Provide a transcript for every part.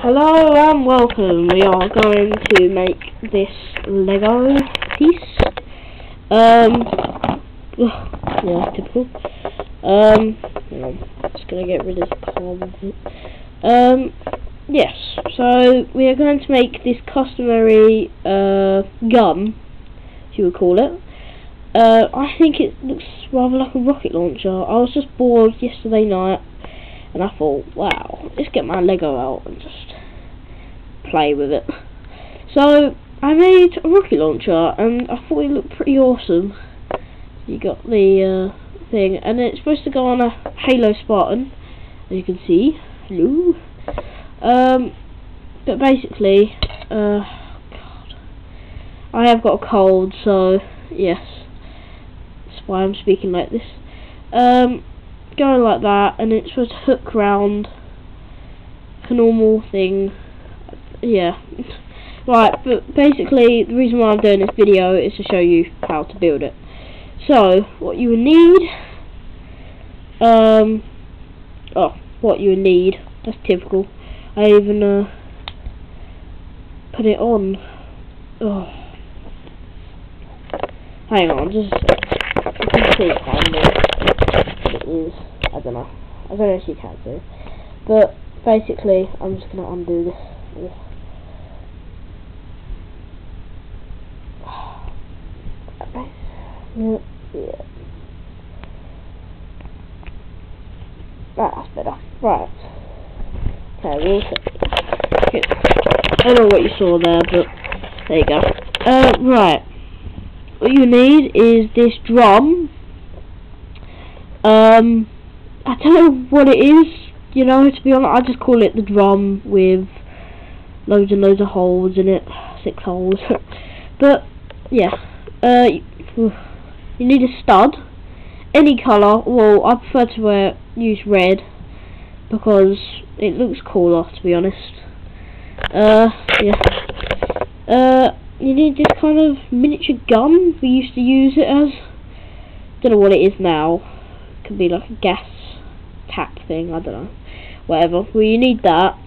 Hello and welcome. We are going to make this Lego piece. Um, yeah, typical. Um, on, just gonna get rid of palm of it. Um, yes. So we are going to make this customary uh gun, if you would call it. Uh, I think it looks rather like a rocket launcher. I was just bored yesterday night and I thought, wow, let's get my Lego out and just play with it. So I made a rocket launcher and I thought it looked pretty awesome. You got the uh, thing and it's supposed to go on a Halo Spartan, as you can see. Hello. Um, but basically, uh, God, I have got a cold, so yes, that's why I'm speaking like this. Um, going like that, and it's supposed to hook round a normal thing. Yeah. right, but basically, the reason why I'm doing this video is to show you how to build it. So, what you would need, um, oh, what you would need, that's typical. I even, uh, put it on. Oh. Hang on, just, can see it is. I don't know. I don't know if you can see. But basically, I'm just to undo this. Yeah. That's better. Right. Okay, we'll. I don't know what you saw there, but there you go. Uh, right. What you need is this drum. Um, I don't know what it is, you know, to be honest, I just call it the drum with loads and loads of holes in it, six holes, but, yeah, uh, you need a stud, any colour, well, I prefer to wear, use red, because it looks cooler, to be honest, uh, yeah, uh, you need this kind of miniature gun, we used to use it as, don't know what it is now, could be like a gas tap thing, I don't know. Whatever. Well, you need that.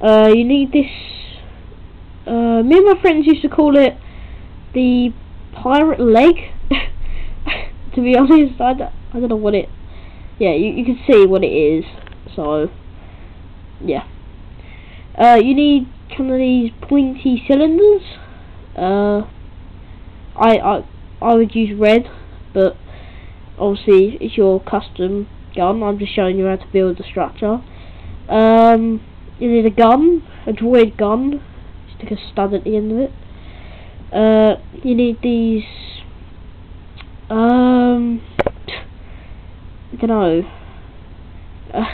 Uh, you need this. Uh, me and my friends used to call it the pirate leg. To be honest, I don't, I don't know what it. Yeah, you, you can see what it is. So, yeah. Uh, you need kind of these pointy cylinders. Uh, I I I would use red, but obviously it's your custom gun. I'm just showing you how to build the structure. Um, you need a gun, a droid gun. Stick a stud at the end of it. Uh, you need these. Um, I don't know. Uh,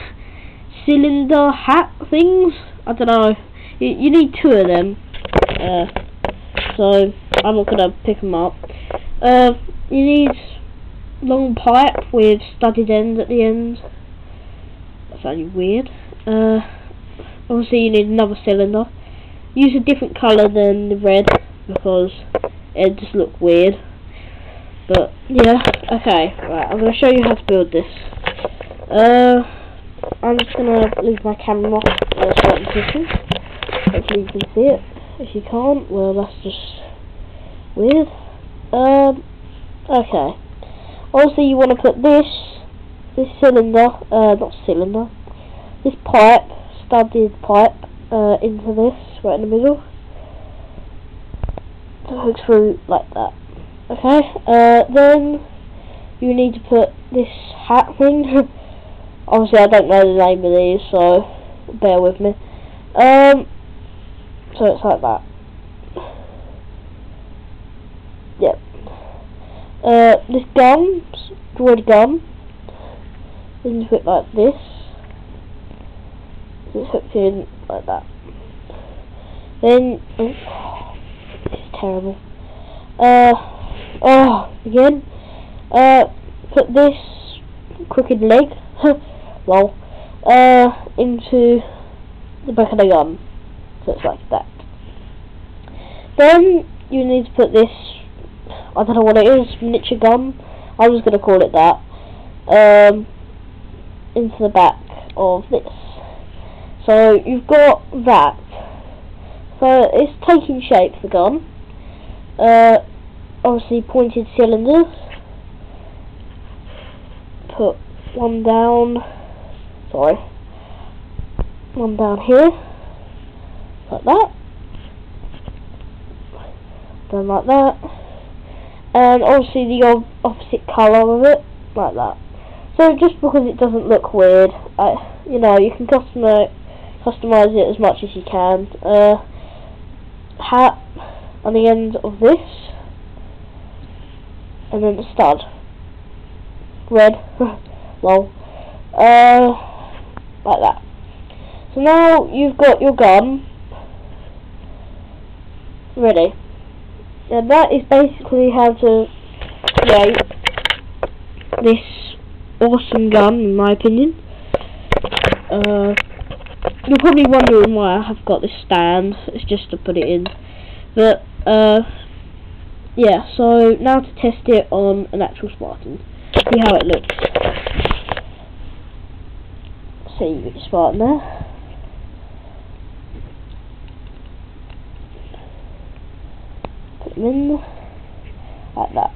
cylinder hat things. I don't know. You, you need two of them. Uh, so I'm not gonna pick them up. Uh, you need long pipe with studded ends at the end. That's only weird. Uh, obviously you need another cylinder. Use a different colour than the red because it just look weird. But yeah, okay, right, I'm gonna show you how to build this. Uh, I'm just gonna leave my camera off in a certain position. Hopefully you can see it. If you can't, well that's just weird. Um, okay. Also, you want to put this, this cylinder, uh, not cylinder, this pipe, studded pipe, uh, into this, right in the middle. So hook through like that. Okay, uh, then you need to put this hat thing. Obviously, I don't know the name of these, so bear with me. Um, so it's like that. Yep. Uh, this gun, droid gun, into it like this. It's hooked in like that. Then, oh, is terrible. Uh, oh, again. Uh, put this crooked leg, well, uh, into the back of the gun. So it's like that. Then, you need to put this I don't know what it is, miniature gun. I'm just going to call it that. Um, into the back of this. So you've got that. So it's taking shape, the gun. Uh, obviously pointed cylinders. Put one down, sorry, one down here, like that. Then like that. And obviously the opposite colour of it, like that. So just because it doesn't look weird, I, you know, you can customize customize it as much as you can. Uh, hat on the end of this, and then the stud. Red, well, uh, like that. So now you've got your gun ready. And that is basically how to create this awesome gun, in my opinion. Uh, you're probably wondering why I have got this stand. It's just to put it in. But, uh, yeah, so now to test it on an actual Spartan. See how it looks. See you get Spartan there. Put them in like that.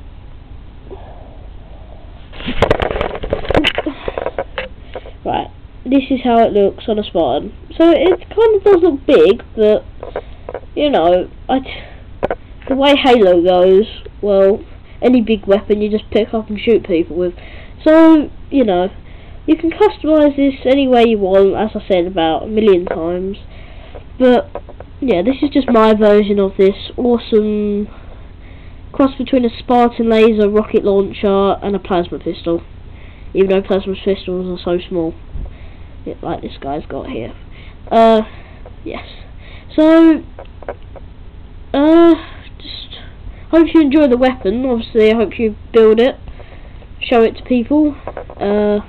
Right, this is how it looks on a Spartan. So it kind of does look big, but, you know, I the way Halo goes, well, any big weapon you just pick up and shoot people with. So, you know, you can customise this any way you want, as I said about a million times. But, yeah, this is just my version of this awesome cross between a Spartan laser rocket launcher and a plasma pistol even though plasma pistols are so small, like this guy's got here. Uh, yes. So, uh, hope you enjoy the weapon. Obviously, I hope you build it, show it to people. Uh,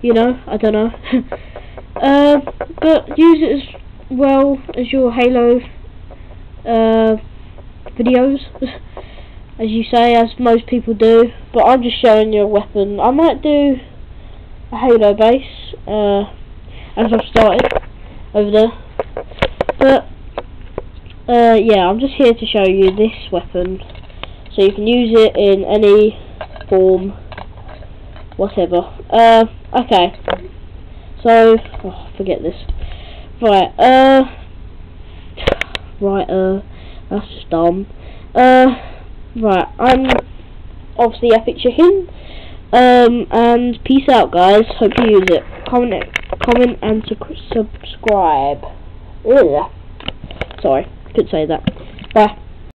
you know, I don't know. uh, but use it as well as your Halo uh, videos. as you say, as most people do. But I'm just showing you a weapon. I might do a Halo base, uh, as I've started over there. Uh, yeah, I'm just here to show you this weapon. So you can use it in any form, whatever. Uh, okay. So, oh, forget this. Right, uh, right, uh, that's just dumb. Uh, Right, I'm obviously Epic Chicken. Um, and peace out, guys. Hope you use it. Comment, comment, and subscribe. Ugh. Sorry, couldn't say that. Bye.